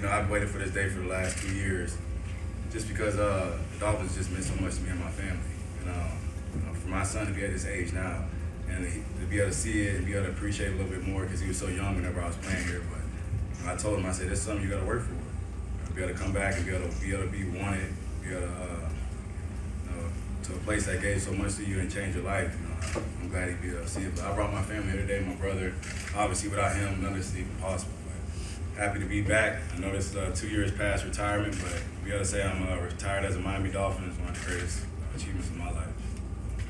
you know, I've waited for this day for the last two years, just because uh, the Dolphins just meant so much to me and my family. And uh, you know, for my son to be at this age now, and to be able to see it and be able to appreciate it a little bit more, because he was so young whenever I was playing here. But I told him, I said, "This is something you got to work for. Be able to come back and be able to be able to be wanted, be able to." Uh, you know, to a place that gave so much to you and changed your life. You know, I'm glad he be able to see it. But I brought my family here today, my brother. Obviously, without him, none of this is even possible. Happy to be back. I know this is uh, two years past retirement, but able to say I'm uh, retired as a Miami Dolphin is one of the greatest achievements of my life.